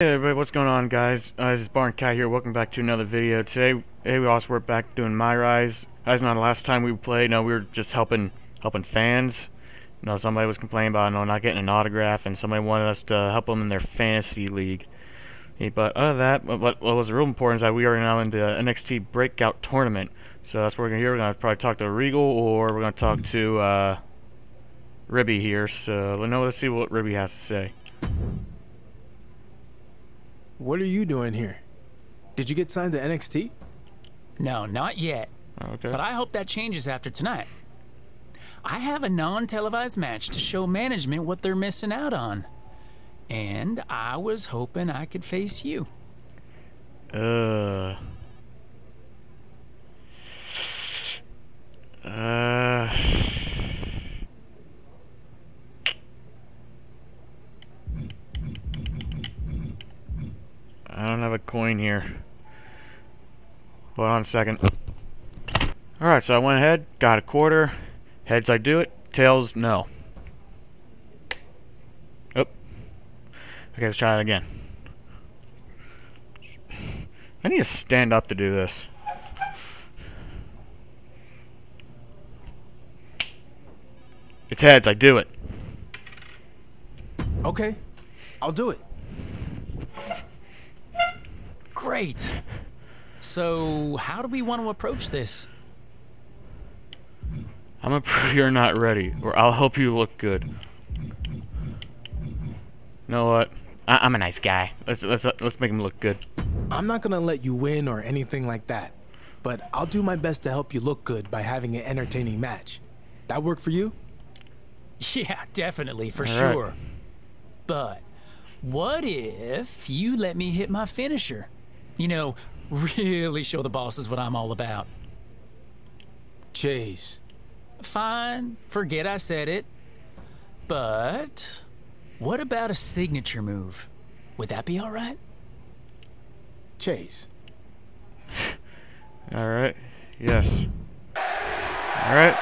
Hey everybody, what's going on guys? Uh, this is Barn Cat here, welcome back to another video. Today, hey, we also we're back doing My Rise. That's not the last time we played, no, we were just helping helping fans. You know, somebody was complaining about no, not getting an autograph, and somebody wanted us to help them in their fantasy league. Yeah, but other than that, what, what was real important is that we are now in the NXT Breakout Tournament. So that's what we're going to hear. We're going to probably talk to Regal, or we're going to talk to uh, Ribby here. So let's see what Ribby has to say. What are you doing here? Did you get signed to NXT? No, not yet. Okay. But I hope that changes after tonight. I have a non-televised match to show management what they're missing out on. And I was hoping I could face you. Uh. Uh. I don't have a coin here. Hold on a second. Alright, so I went ahead, got a quarter. Heads, I do it. Tails, no. Oh. Okay, let's try it again. I need to stand up to do this. It's heads, I do it. Okay, I'll do it. Great. So, how do we want to approach this? I'm gonna you're not ready, or I'll help you look good. You know what? I am a nice guy. Let's let's let's make him look good. I'm not gonna let you win or anything like that, but I'll do my best to help you look good by having an entertaining match. That work for you? Yeah, definitely, for All sure. right. But what if you let me hit my finisher? You know, really show the bosses what I'm all about. Chase. Fine, forget I said it. But what about a signature move? Would that be all right? Chase. All right. Yes. All right.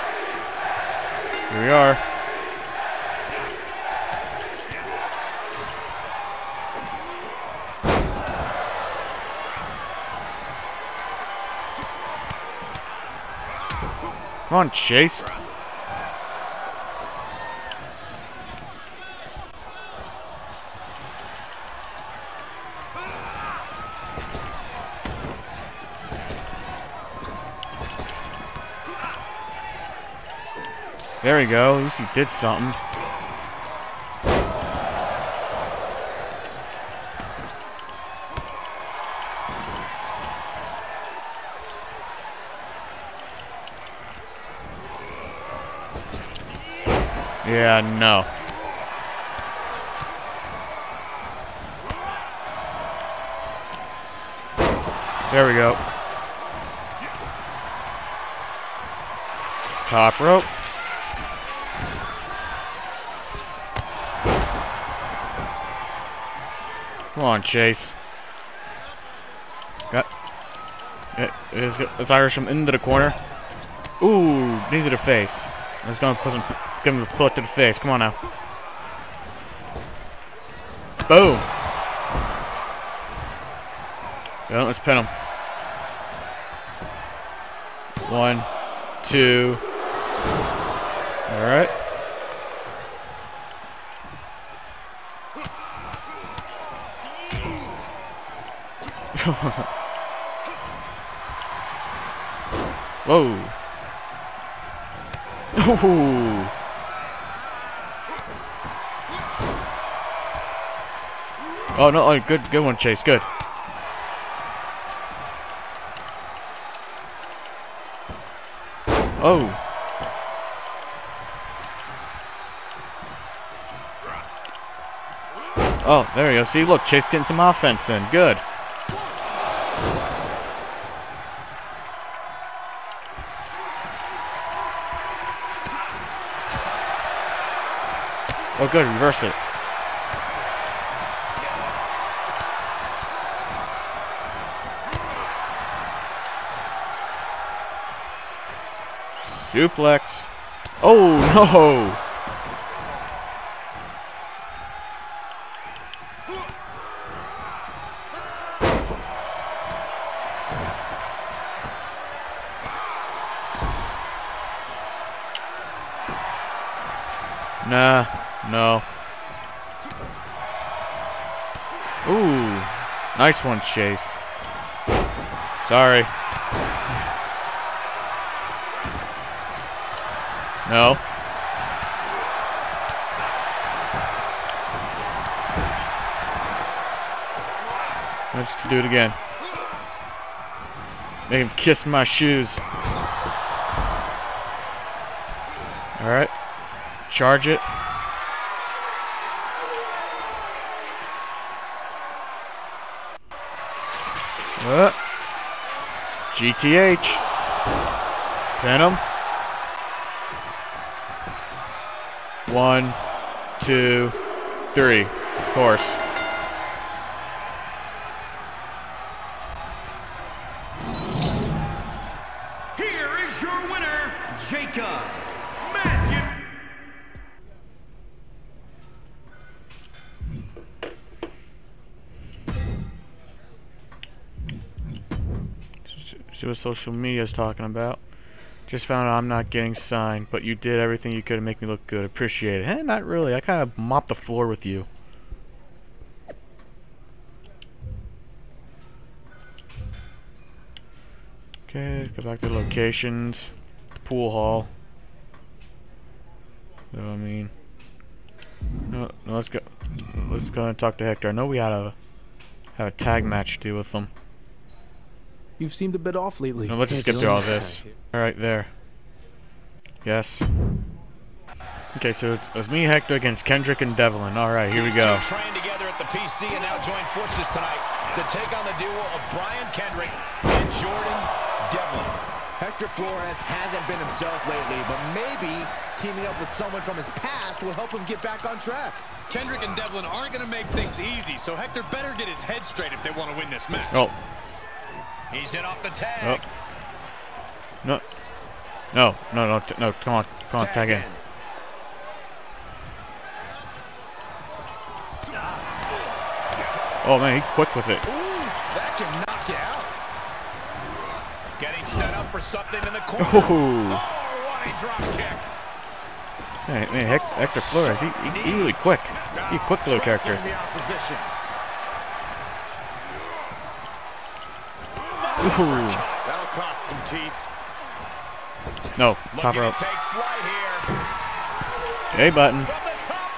Here we are. Come on, Chase. There we go. At least he did something. Yeah, no. There we go. Top rope. Come on, Chase. Got. It, let's, let's Irish him into the corner. Ooh, knee to the face. Let's go and put him, give him the foot to the face. Come on now. Boom. Yeah, let's pin him. One, two. All right. Whoa. Ooh. Oh no! Oh, good, good one, Chase. Good. Oh. Oh, there we go. See, look, Chase getting some offense in. Good. Oh, good. Reverse it. Duplex. Oh, no! Nah, no. Ooh, nice one, Chase. Sorry. No. Let's do it again. Make him kiss my shoes. Alright. Charge it. Uh, GTH. Venom. One, two, three. Of course. Here is your winner, Jacob Matthew. See what social media is talking about. Just found out I'm not getting signed, but you did everything you could to make me look good. Appreciate it. Eh, not really. I kind of mopped the floor with you. Okay, go back to locations. The pool hall. So, I mean... No, no, let's go. Let's go and talk to Hector. I know we had a have a tag match to do with them. You've seemed a bit off lately. No, let's just get through all this. Alright, there. Yes. Okay, so it's, it's me, Hector, against Kendrick and Devlin. Alright, here we go. Two trained together at the PC and now join forces tonight to take on the duo of Brian Kendrick and Jordan Devlin. Hector Flores hasn't been himself lately, but maybe teaming up with someone from his past will help him get back on track. Kendrick and Devlin aren't going to make things easy, so Hector better get his head straight if they want to win this match. Oh, He's in off the tag. oh. No. No, no, no, no, come on, come on, tag in. Oh man, he's quick with it. Oof, that can knock you out. Getting set up for something in the corner. Oh, Oh, what a drop kick. man, man Hector Flores, he, he, he's really quick. He's a quick little character. The opposition. Ooh. That'll cost some teeth. No, top rope. to take flight here. A button. From the top.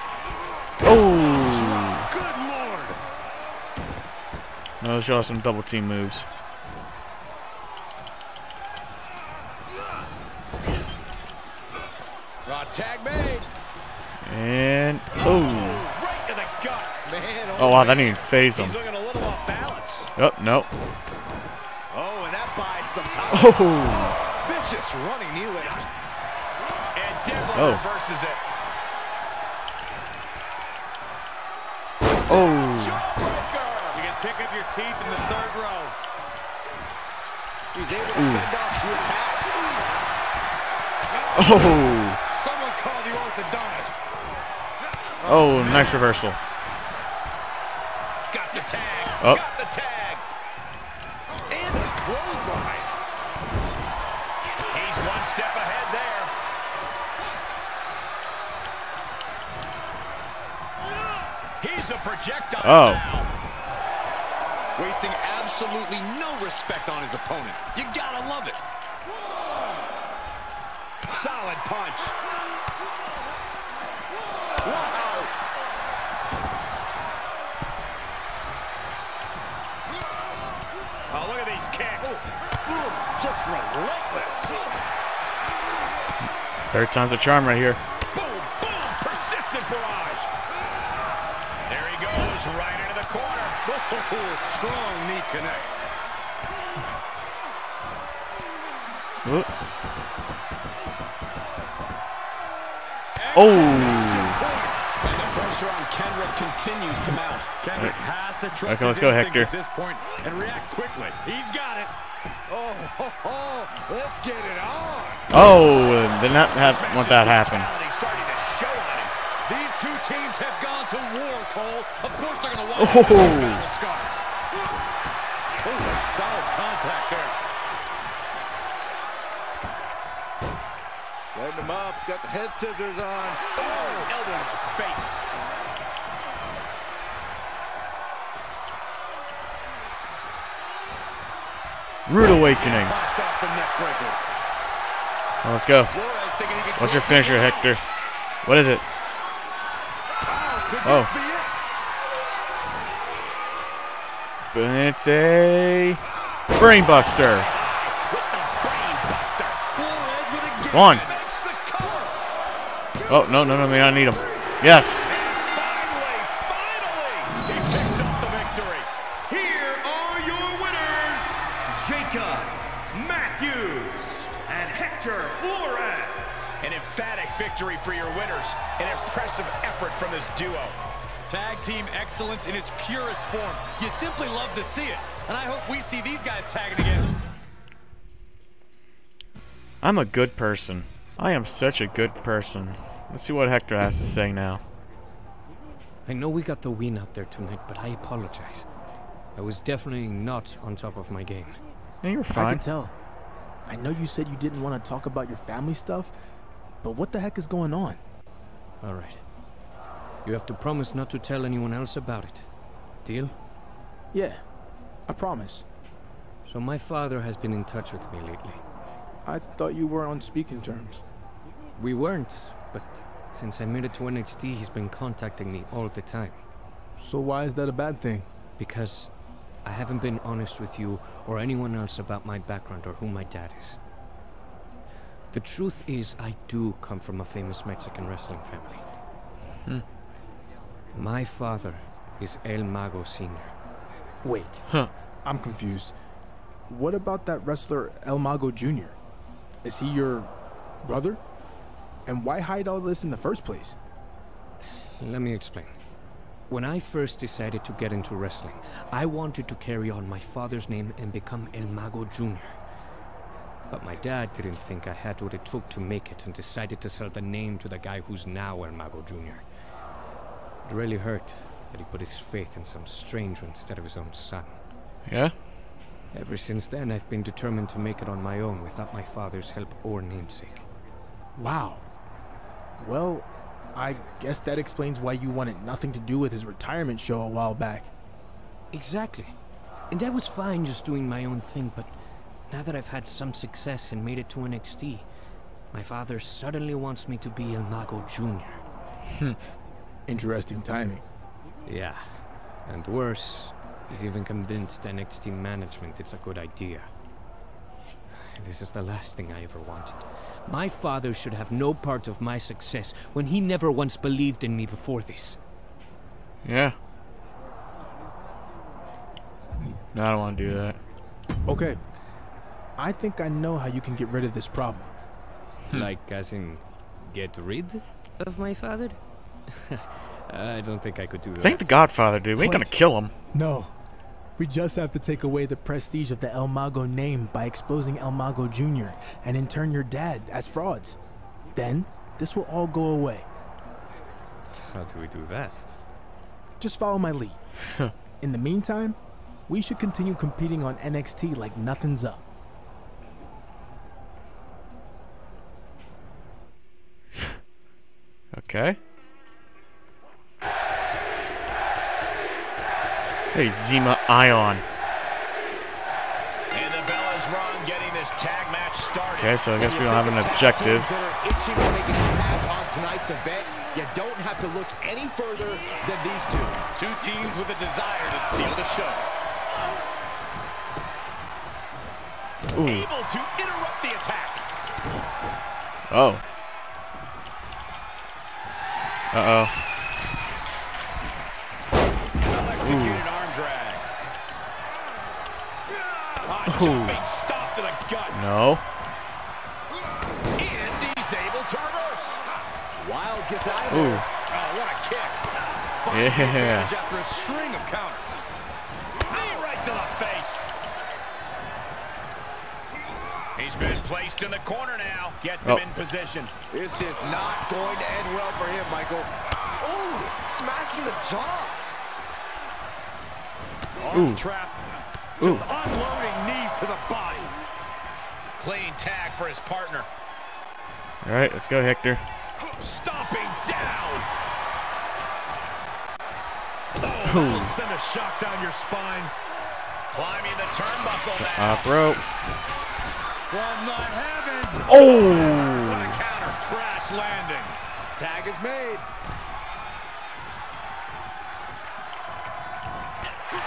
Oh! Good lord. No, show some double team moves. Raw tag made. And oh, Right to the gut. Man, oh wow, that didn't even phase him. He's looking a little off balance. Oh no. Oh, and that buys some time. Oh, vicious running knee lift. And Devlin Oh. reverses it. oh. You can pick up your teeth in the third row. He's able to fend off the attack. oh, Someone call the orthodontist. oh, nice reversal. Got the tag. Oh. Got the tag. And the clothesline. He's one step ahead there. He's a projectile Oh. now. Wasting absolutely no respect on his opponent. You gotta love it. Solid punch. Wow. Oh, look at these kicks. Just relentless. Third time's a charm right here. Boom, boom, persistent barrage. There he goes, right into the corner. Strong knee connects. Oop. Oh, And the pressure on Kendrick continues to mount. Kendrick has to trust Okay, let's go, Hector. at this point and react quickly. He's got it. Oh, ho, ho, let's get it on. oh, did not have want that happen. Brutality starting to show on him. These two teams have gone to war, Cole. Of course they're going to Wipe away oh. those battle scars. Oh, solid contact there. Setting him up. Got the head scissors on. Oh, elbow to the face. Rude awakening. Popped off the neck breaker. Well, let's go. Flores thinking he can What's your finisher. Hector? What is it? Oh. oh. be it? It's a brainbuster. Come on. Oh no no no! I need him. Yes. Finally, finally, he picks up the victory. Here are your winners, Jacob Matthews and Hector Flores. An emphatic victory for your winners. An impressive effort from this duo. Tag team excellence in its purest form. You simply love to see it. And I hope we see these guys tagging again. I'm a good person. I am such a good person. Let's see what Hector has to say now. I know we got the win out there tonight, but I apologize. I was definitely not on top of my game. Yeah, you're fine. I can tell. I know you said you didn't want to talk about your family stuff, but what the heck is going on? All right. You have to promise not to tell anyone else about it. Deal? Yeah, I promise. So my father has been in touch with me lately. I thought you were on speaking terms. We weren't, but since I made it to NXT, he's been contacting me all the time. So why is that a bad thing? Because I haven't been honest with you or anyone else about my background or who my dad is. The truth is, I do come from a famous Mexican wrestling family. Hmm. My father is El Mago Sr. Wait, Huh. I'm confused. What about that wrestler El Mago Jr.? Is he your brother? And why hide all this in the first place? Let me explain. When I first decided to get into wrestling, I wanted to carry on my father's name and become El Mago Jr. But my dad didn't think I had what it took to make it and decided to sell the name to the guy who's now El Mago Jr. It really hurt that he put his faith in some stranger instead of his own son. Yeah. Ever since then, I've been determined to make it on my own without my father's help or namesake. Wow. Well, I guess that explains why you wanted nothing to do with his retirement show a while back. Exactly. And that was fine just doing my own thing, but now that I've had some success and made it to NXT, my father suddenly wants me to be El Mago Jr. Hmm. Interesting timing. Yeah. And worse, he's even convinced NXT management it's a good idea. This is the last thing I ever wanted. My father should have no part of my success when he never once believed in me before this. Yeah. No, I don't want to do that. Okay. I think I know how you can get rid of this problem. Hmm. Like, as in, get rid of my father? I don't think I could do that. Thank the Godfather, dude. We ain't gonna kill him. No. We just have to take away the prestige of the El Mago name by exposing El Mago Jr. and in turn your dad as frauds. Then, this will all go away. How do we do that? Just follow my lead. in the meantime, we should continue competing on NXT like nothing's up. Okay. Hey, Zima Ion. And the bell is getting this tag match started. Okay, so I guess we don't have an objective. teams that are itching to make an impact on tonight's event. You don't have to look any further than these two. Two teams with a desire to steal the show. Ooh. Able to interrupt the attack. Oh. Uh-oh. Well executed jumping stop to the gut. No. And he's able to reverse. Wilde gets out of Ooh. there. Oh, what a kick. Yeah. After a string of counters. Knee right to the face. He's been placed in the corner now. Gets him Oh. in position. This is not going to end well for him, Michael. Oh, smashing the jaw. Arms Ooh. Trapped. Ooh. Just unloading knees to the body. Clean tag for his partner. All right, let's go, Hector. Stomping down. Oh, that'll send a shock down your spine. Climbing the turnbuckle now. Top rope. From the heavens. Oh. What Oh! a counter. Crash landing. Tag is made.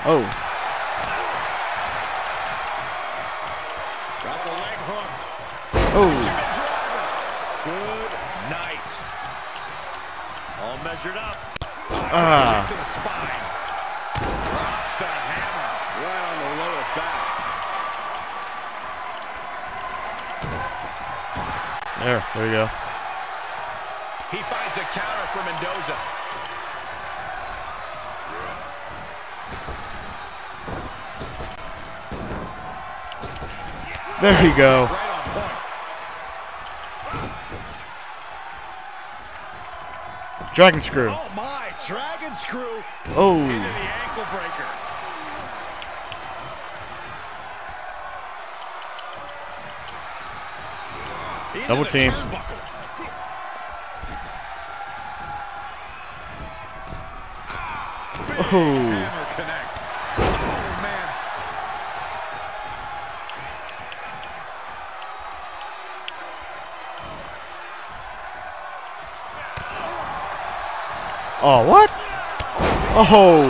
Oh. Oh. Good night. All measured up. Ah. To the spine. Drops the hammer. Right on the lower back. There. There you go. He finds a counter for Mendoza. There you go. Dragon screw. Oh my, dragon screw. Oh. Into Oh. the ankle breaker. Into Double team. turnbuckle. Oh. Oh, what? Oh.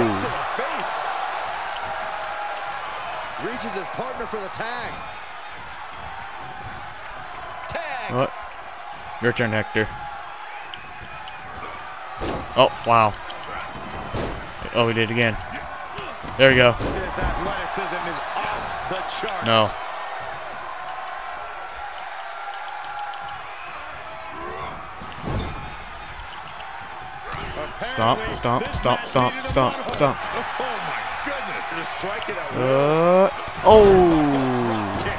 Reaches his partner for the tag. Tag. What? Your turn, Hector. Oh, wow. Oh, we did it again. There we go. This athleticism is off the charts. No. My stop, stop, stop, it out. Uh, oh. Kick.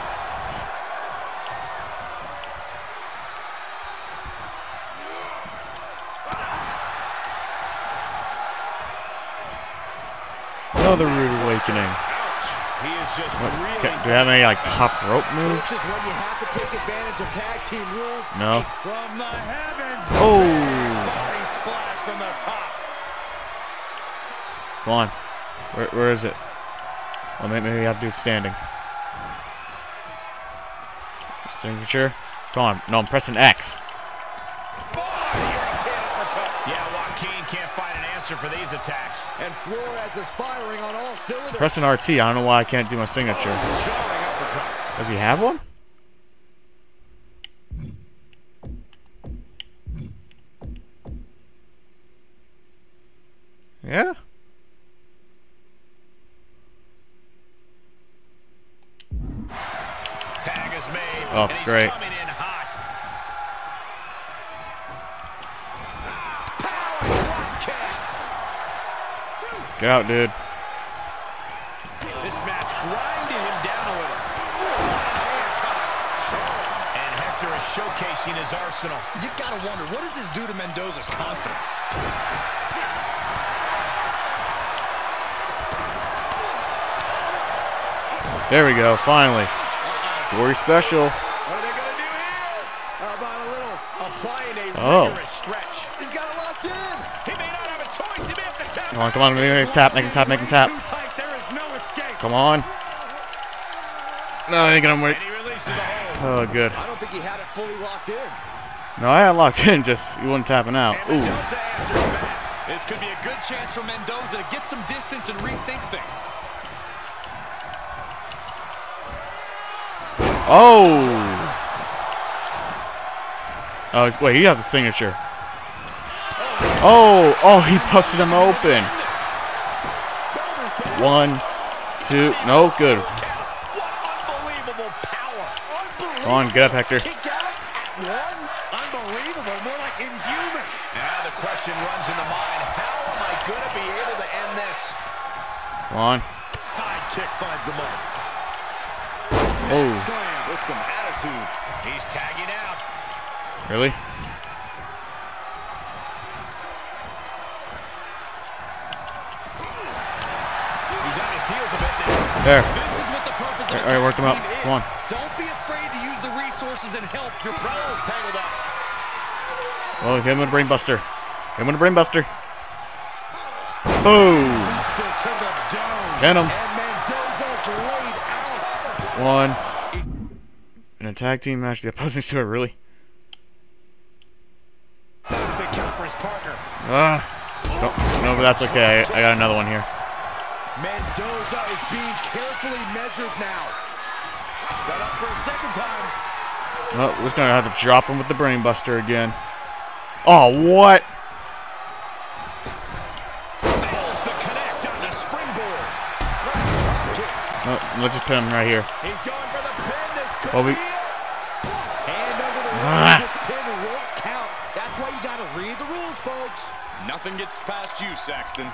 Another rude awakening. Ouch. He is just What, really do you have any like top rope moves? This is when you have to take advantage of tag team rules. No. from the heavens. Oh. Body splash from the top. Come on. Where, where is it? Well, maybe maybe we have to do it standing. Signature. Come on. No, I'm pressing X. Yeah, Joaquin can't find an answer for these attacks. And Flores is firing on all cylinders. Pressing RT. I don't know why I can't do my signature. Does he have one? Yeah. Tag is made. Oh, and he's great. coming in hot. Power. Get out, dude. This match grinding him down a little. And Hector is showcasing his arsenal. You gotta wonder, what does this do to Mendoza's confidence? A choice. He may have to tap. Come on, come on. Make him tap. Make him tap. Make him tap. There is no escape. Come on. No, I think I'm wait. And he releases the hold. Oh, good. I don't think he had it fully locked in. No, I had locked in. Just he wasn't tapping out. Ooh. Mendoza answers back. This could be a good chance for Mendoza to get some distance and rethink things. Oh. Oh, he's- wait. He has a signature. Oh. Oh, he busted him open. One, two. No, good. What unbelievable power. Unbelievable. Come on, get up, Hector. Kick out at one. Unbelievable. More like inhuman. Now the question runs in the mind. How am I going to be able to end this? Come on. Side kick finds the mark. Oh, Slam with some attitude. He's tagging out. really? He's on his heels a bit now. There. This is what the purpose All work tag him up. Come on. Don't be afraid to use the resources and help your Brawl's tangled up. Oh, him with a brainbuster. Him with a brainbuster. Boom. Still turned up down. Get him. And Mendoza's laid out. One. In a tag team match, the opposing steward really. Benefit count for his partner. Ah. no, no, but that's okay. I, I got another one here. Mendoza is being carefully measured now. Set up for a second time. Oh, we're just gonna have to drop him with the brainbuster again. Oh, what? Let's just put him right here. He's going for the pin. This could Well, we- be it. Hand under the Ah. ring. This pin won't count. That's why you got to read the rules, folks. Nothing gets past you, Saxton.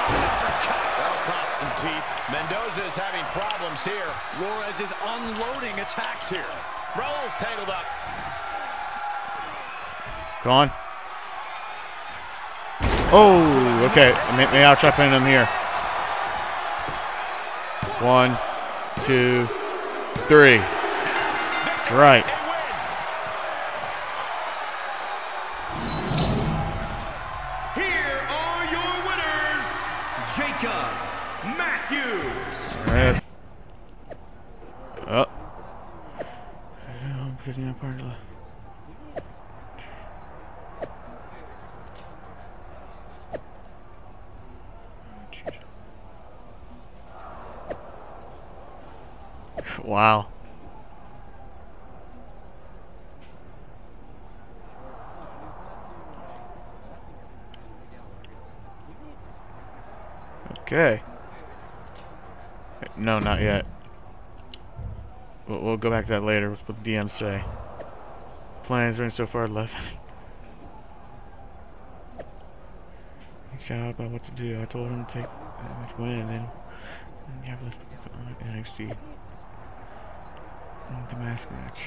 That'll some teeth. Mendoza is having problems here. Flores is unloading attacks here. Rolls tangled up. Go on. Oh, okay. May- I'll try putting him here. One, two, three. That's right. That later. What's what the DM say? Plans running so far left. Shout out about what to do. I told him to take that much win and then and have this NXT. And The mask match.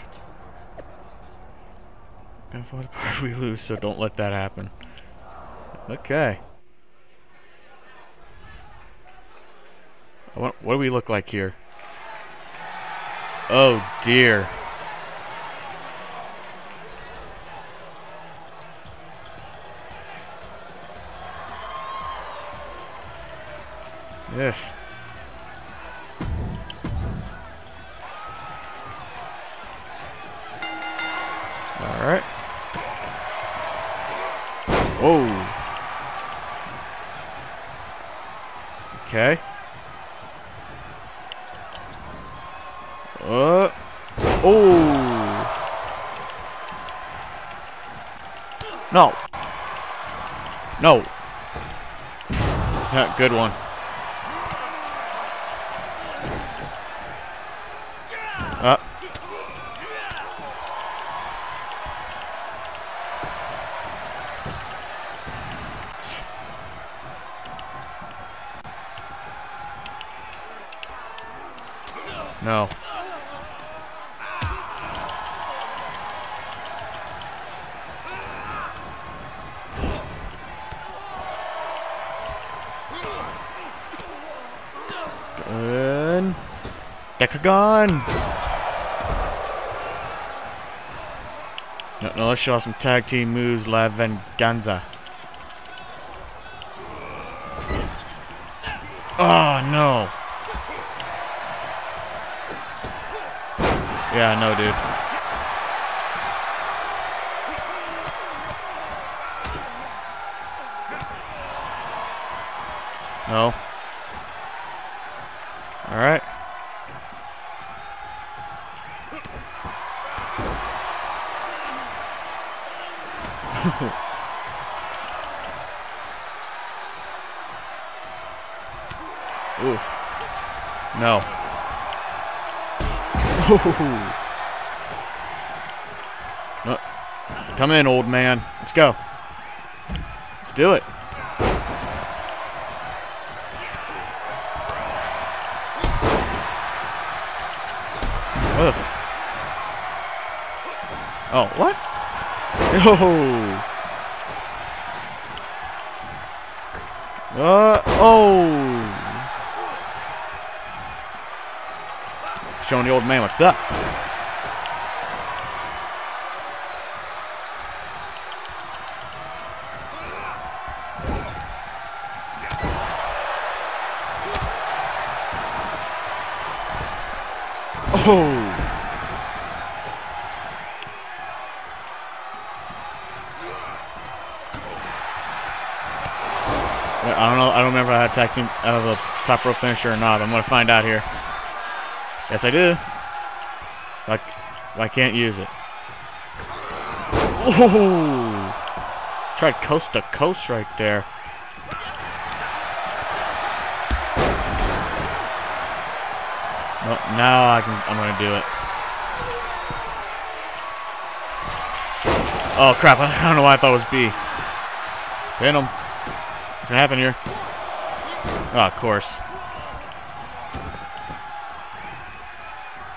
And for the part we lose, so don't let that happen. Okay. What, what do we look like here? Oh dear. Yes. Alright. Whoa. Okay. Uh. Oh. No. No. Yeah, good one. Decagon. No, no, let's show off some tag team moves. La Venganza. Oh no. Yeah, no, dude. No. Alright. Ooh. No. No. Oh. Come in, old man. Let's go. Let's do it. Ugh. Oh, what? Oh. Uh, oh. showing the old man what's up. Oh. Tag team out of a top rope finisher or not. I'm gonna find out here. Yes, I do. I, I can't use it. Oh! Tried coast to coast right there. No, now I can. I'm gonna do it. Oh crap! I don't know why I thought it was B. Pin him. What's gonna happen here? Oh, of course.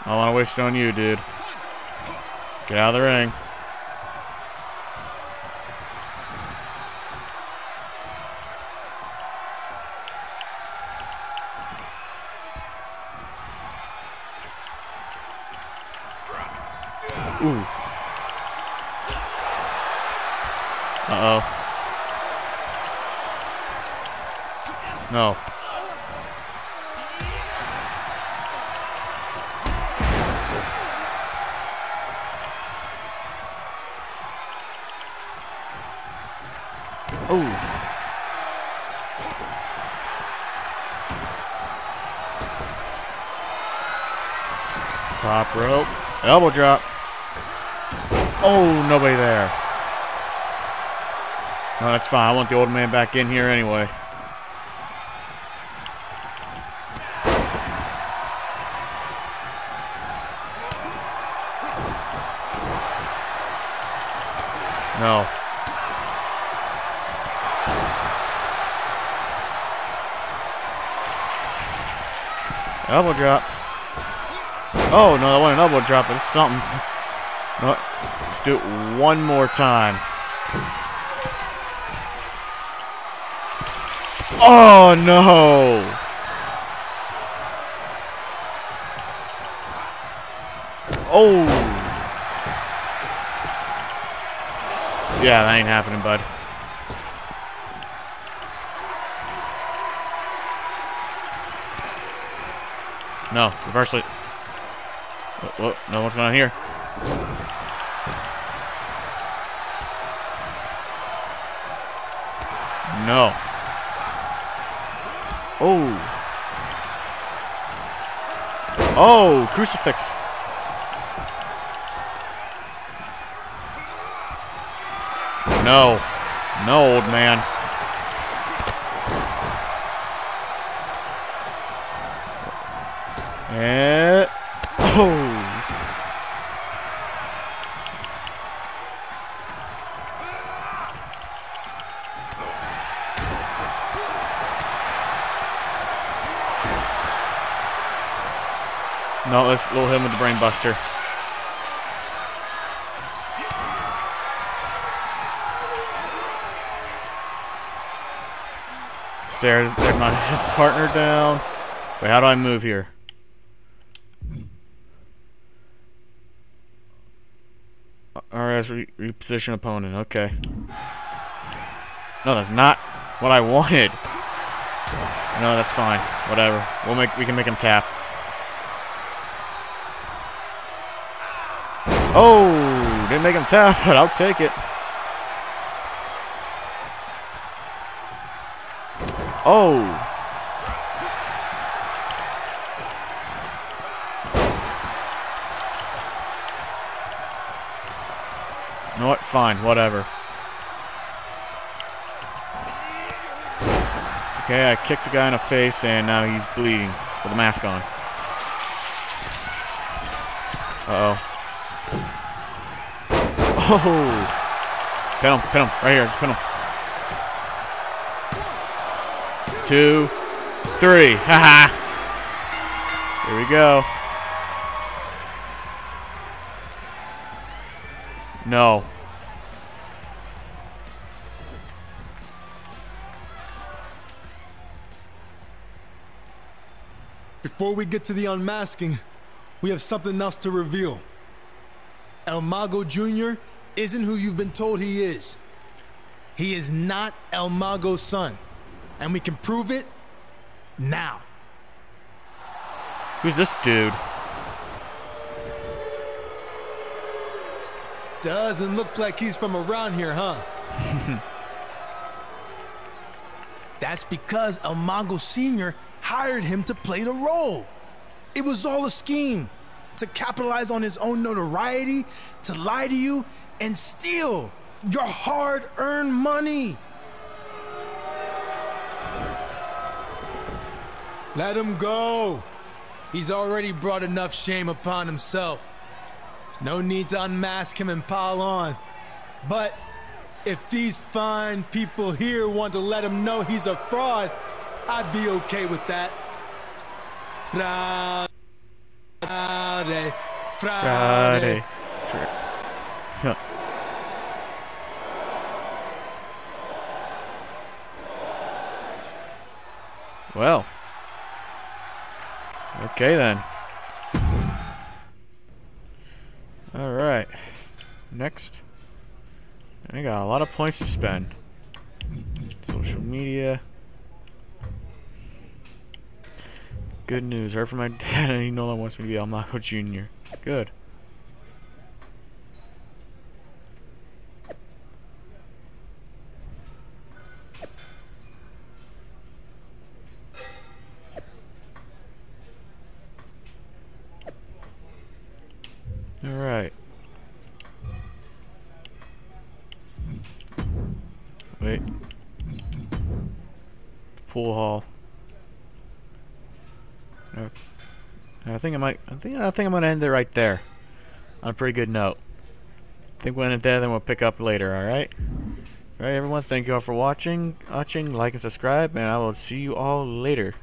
I want to waste on you, dude. Get out of the ring. Ooh. Uh-oh. No. Oh. Top rope. Elbow drop. Oh, nobody there. No, that's fine. I want the old man back in here anyway. Elbow drop. Oh, no, that wasn't an elbow drop, but it's something. No, let's do it one more time. Oh, no. Oh. Yeah, that ain't happening, bud. No, reverse it. What, what? No, what's going on here? No. Oh. Oh, crucifix. No. No, old man. And oh. No, let's we'll him with the brain buster. My his partner down. Wait, how do I move here? RS re reposition opponent. Okay. No, that's not what I wanted. No, that's fine. Whatever. We'll make we can make him tap. Oh, didn't make him tap, but I'll take it. Oh. Know what? Fine, whatever. Okay, I kicked the guy in the face and now he's bleeding with a mask on. Uh-oh. Oh! Pin him, pin him, right here, just pin him. Two, three, haha! Here we go. We get to the unmasking, we have something else to reveal. El Mago Jr. isn't who you've been told he is. He is not El Mago's son. And we can prove it now. Who's this dude? Doesn't look like he's from around here, huh? That's because El Mago Sr. hired him to play the role. It was all a scheme to capitalize on his own notoriety, to lie to you, and steal your hard earned money. Let him go. He's already brought enough shame upon himself. No need to unmask him and pile on. But if these fine people here want to let him know he's a fraud, I'd be okay with that. Fraude. Fraude. Friday. Huh. Well. Okay then. Alright. Next. I got a lot of points to spend. Social media. Good news. Heard from my dad and he no longer wants me to be El Mago Jr. Good. I think I think I'm gonna end it right there. On a pretty good note. I think we'll end it there, then we'll pick up later. All right. All right, everyone. Thank you all for watching, watching, like and subscribe, and I will see you all later.